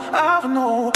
I know,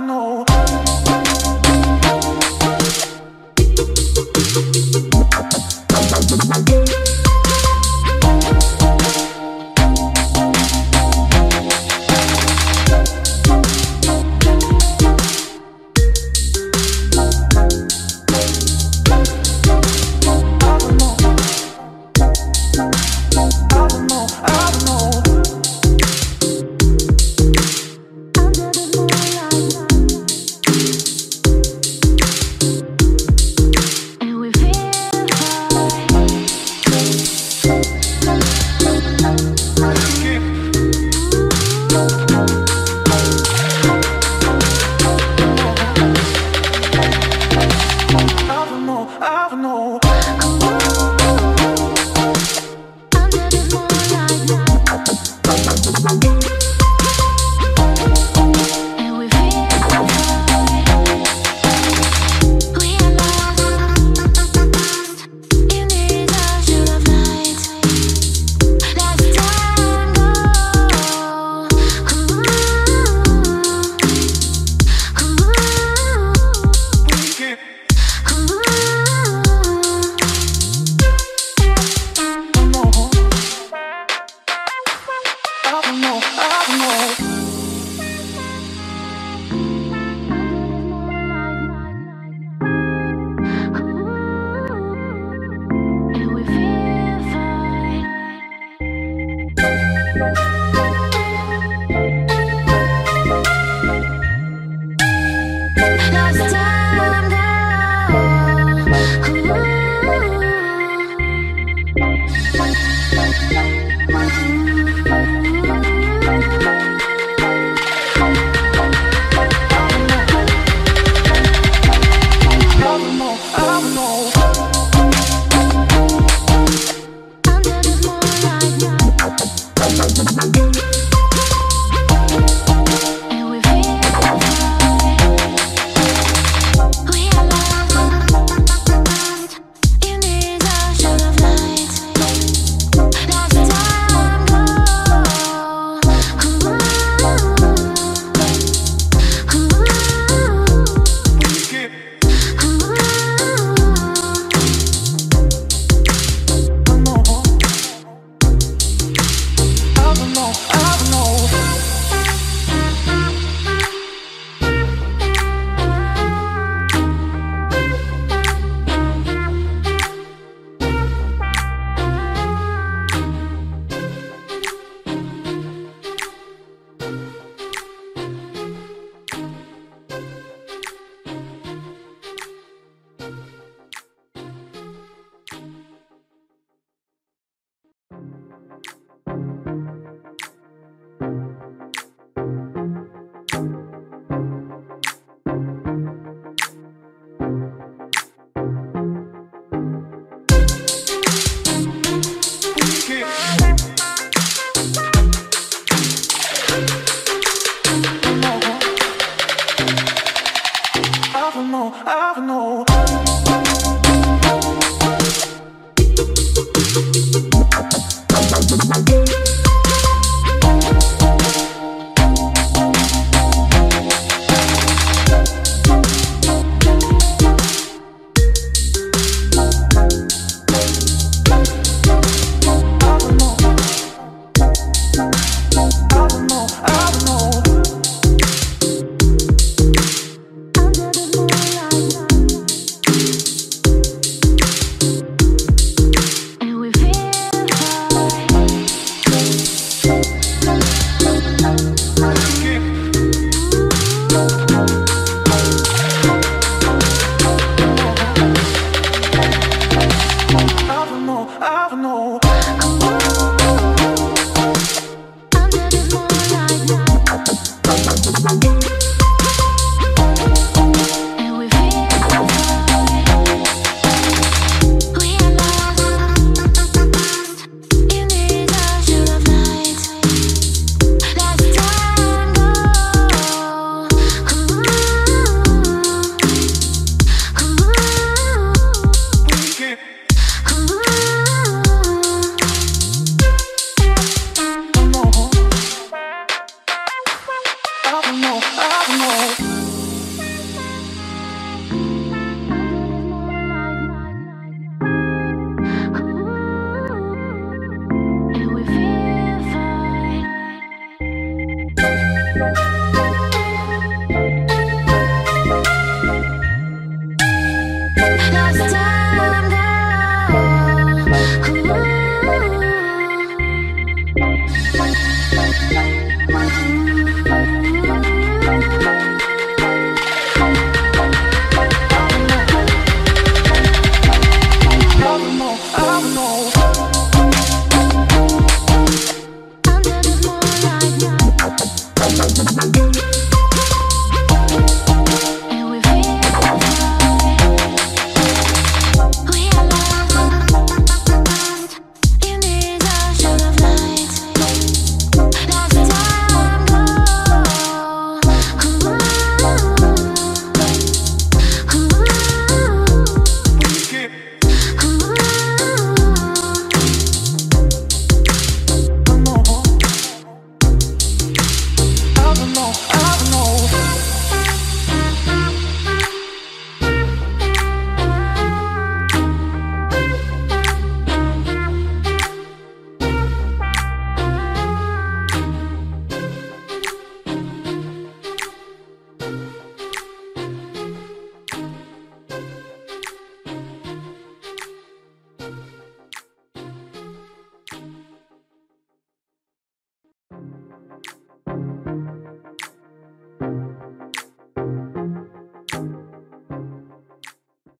Know, I